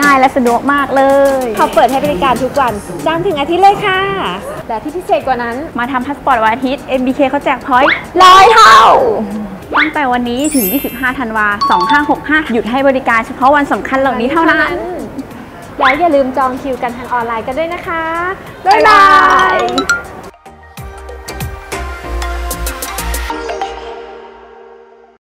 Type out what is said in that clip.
ง่ายและสะดวกมากเลยเขาเปิดให้บริการทุกวันจันทร์ถึงอาทิตย์เลยค่ะ แต่ที่พิเศษกว่านั้นมาทำพาสปอร์ตวันอาทิตย์ MBK เขาแจก point ร้อยเท่าตั้งแต่วันนี้ถึง 25 ธันวา 2565 หยุดให้บริการเฉพาะวันสำคัญเหล่านี้เท่านั้น แล้วอย่าลืมจองคิวกันทางออนไลน์กันด้วยนะคะ บ๊ายบาย